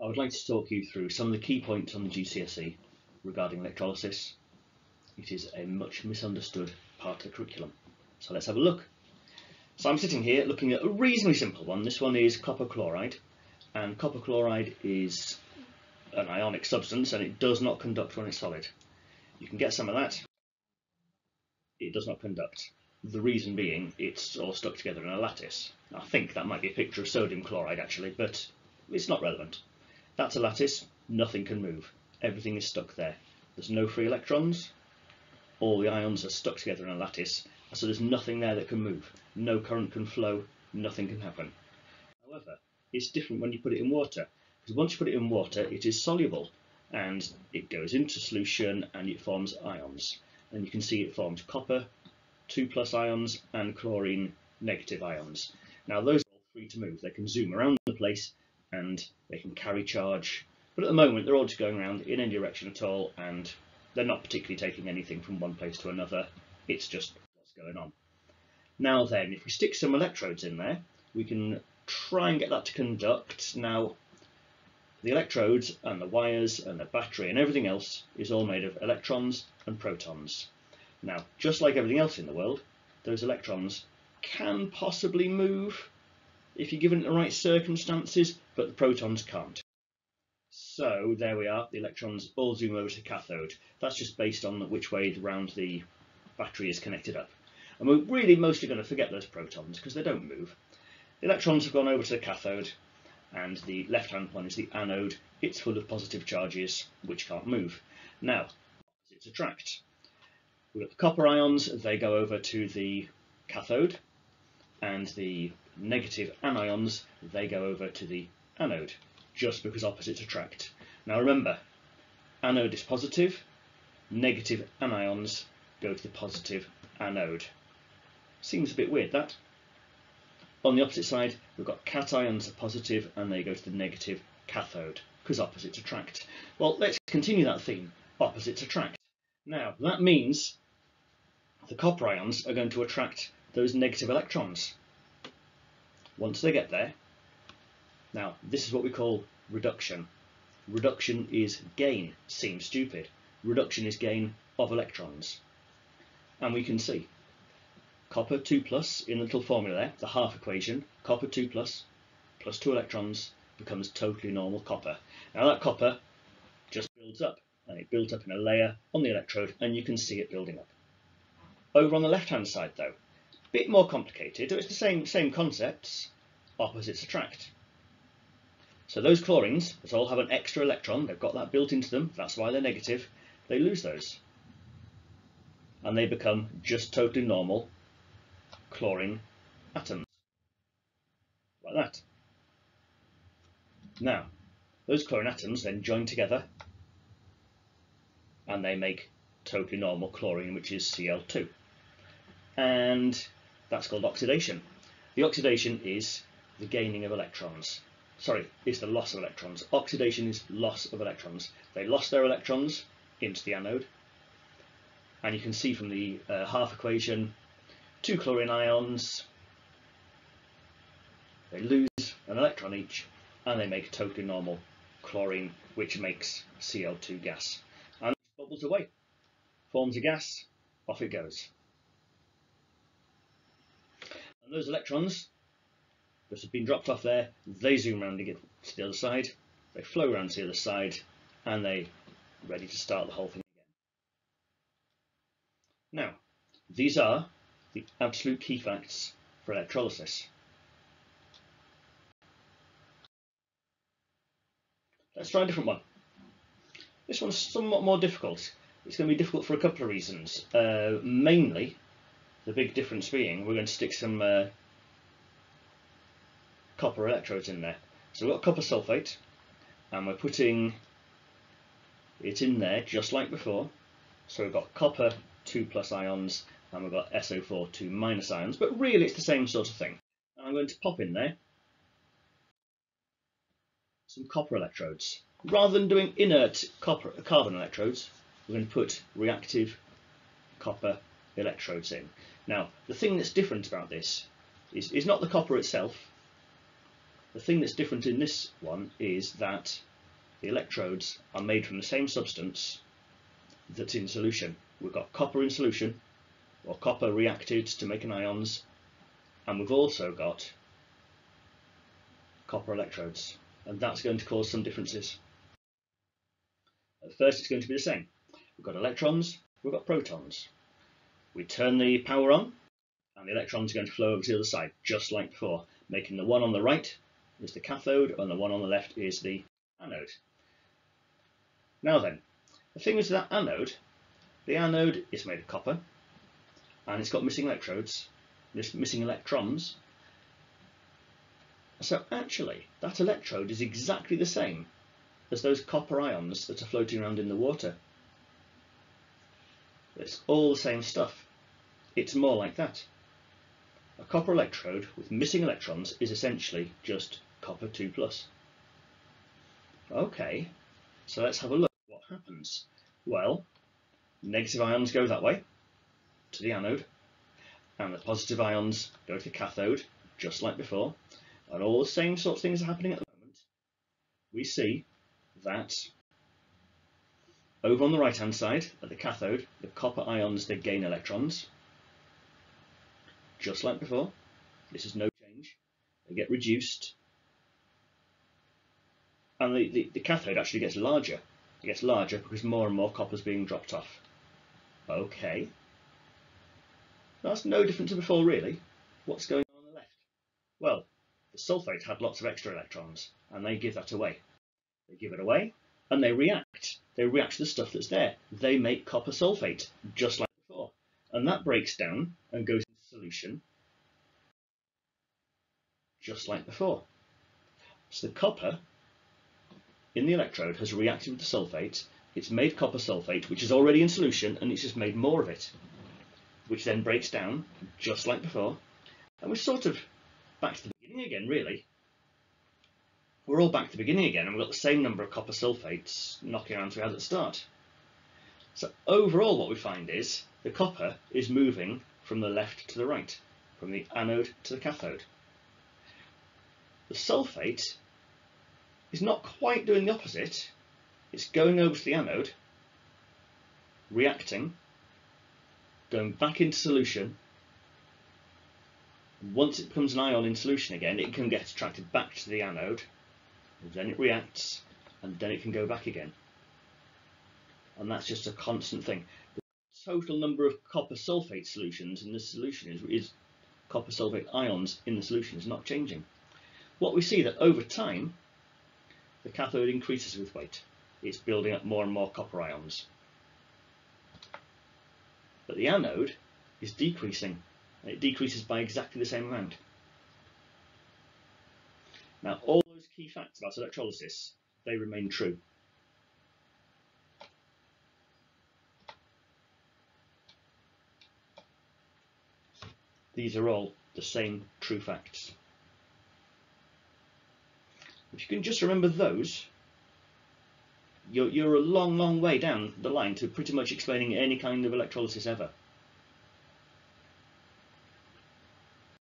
I would like to talk you through some of the key points on the GCSE regarding electrolysis. It is a much misunderstood part of the curriculum. So let's have a look. So I'm sitting here looking at a reasonably simple one. This one is copper chloride and copper chloride is an ionic substance and it does not conduct when it's solid. You can get some of that. It does not conduct. The reason being it's all stuck together in a lattice. I think that might be a picture of sodium chloride actually, but it's not relevant. That's a lattice, nothing can move. Everything is stuck there. There's no free electrons. All the ions are stuck together in a lattice, so there's nothing there that can move. No current can flow, nothing can happen. However, it's different when you put it in water, because once you put it in water, it is soluble, and it goes into solution and it forms ions. And you can see it forms copper, 2 plus ions, and chlorine negative ions. Now those are all free to move. They can zoom around the place and they can carry charge. But at the moment, they're all just going around in any direction at all, and they're not particularly taking anything from one place to another. It's just what's going on. Now then, if we stick some electrodes in there, we can try and get that to conduct. Now, the electrodes and the wires and the battery and everything else is all made of electrons and protons. Now, just like everything else in the world, those electrons can possibly move if you're given the right circumstances, but the protons can't. So there we are, the electrons all zoom over to the cathode. That's just based on which way around the battery is connected up. And we're really mostly going to forget those protons because they don't move. The electrons have gone over to the cathode and the left-hand one is the anode. It's full of positive charges which can't move. Now, it's attract. We've got the copper ions, they go over to the cathode and the negative anions, they go over to the anode, just because opposites attract. Now remember, anode is positive, negative anions go to the positive anode. Seems a bit weird that. On the opposite side, we've got cations are positive and they go to the negative cathode, because opposites attract. Well, let's continue that theme, opposites attract. Now, that means the copper ions are going to attract those negative electrons once they get there. Now, this is what we call reduction. Reduction is gain. Seems stupid. Reduction is gain of electrons. And we can see copper 2 plus in the little formula there, the half equation, copper 2 plus plus 2 electrons becomes totally normal copper. Now that copper just builds up and it builds up in a layer on the electrode and you can see it building up. Over on the left hand side though, bit more complicated. It's the same, same concepts, opposites attract. So those chlorines, that all have an extra electron, they've got that built into them, that's why they're negative, they lose those. And they become just totally normal chlorine atoms. Like that. Now, those chlorine atoms then join together and they make totally normal chlorine, which is Cl2. And that's called oxidation. The oxidation is the gaining of electrons. Sorry, it's the loss of electrons. Oxidation is loss of electrons. They lost their electrons into the anode. And you can see from the uh, half equation, two chlorine ions, they lose an electron each, and they make a totally normal chlorine, which makes Cl2 gas. And bubbles away, forms a gas, off it goes. And those electrons that have been dropped off there, they zoom around to get to the other side, they flow around to the other side, and they're ready to start the whole thing again. Now, these are the absolute key facts for electrolysis. Let's try a different one. This one's somewhat more difficult. It's going to be difficult for a couple of reasons. Uh, mainly, the big difference being we're going to stick some uh, copper electrodes in there. So we've got copper sulfate and we're putting it in there just like before. So we've got copper 2 plus ions and we've got SO4 2 minus ions, but really it's the same sort of thing. And I'm going to pop in there some copper electrodes. Rather than doing inert copper, carbon electrodes, we're going to put reactive copper electrodes in. Now, the thing that's different about this is, is not the copper itself, The thing that's different in this one is that the electrodes are made from the same substance that's in solution. We've got copper in solution, or copper reacted to make an ions, and we've also got copper electrodes, and that's going to cause some differences. At first it's going to be the same. We've got electrons, we've got protons. We turn the power on, and the electrons are going to flow over to the other side, just like before, making the one on the right is the cathode, and the one on the left is the anode. Now then, the thing is that anode, the anode is made of copper, and it's got missing electrodes, missing electrons. So actually, that electrode is exactly the same as those copper ions that are floating around in the water. It's all the same stuff. It's more like that. A copper electrode with missing electrons is essentially just copper 2 plus. Okay, so let's have a look what happens. Well, negative ions go that way, to the anode, and the positive ions go to the cathode, just like before, and all the same sort of things are happening at the moment. We see that over on the right hand side, at the cathode, the copper ions, they gain electrons, just like before. This is no change. They get reduced and the, the, the cathode actually gets larger. It gets larger because more and more copper is being dropped off. Okay. That's no different to before, really. What's going on on the left? Well, the sulfate had lots of extra electrons, and they give that away. They give it away, and they react. They react to the stuff that's there. They make copper sulfate, just like before. And that breaks down and goes into solution, just like before. So the copper in the electrode has reacted with the sulfate, it's made copper sulfate, which is already in solution, and it's just made more of it, which then breaks down, just like before. And we're sort of back to the beginning again, really. We're all back to the beginning again, and we've got the same number of copper sulfates knocking around as we had at the start. So overall what we find is the copper is moving from the left to the right, from the anode to the cathode. The sulfate is not quite doing the opposite. It's going over to the anode, reacting, going back into solution. Once it becomes an ion in solution again, it can get attracted back to the anode, then it reacts, and then it can go back again. And that's just a constant thing. The total number of copper sulfate solutions in the solution is, is copper sulfate ions in the solution is not changing. What we see that over time, the cathode increases with weight. It's building up more and more copper ions. But the anode is decreasing. It decreases by exactly the same amount. Now, all those key facts about electrolysis, they remain true. These are all the same true facts. If you can just remember those, you're, you're a long, long way down the line to pretty much explaining any kind of electrolysis ever.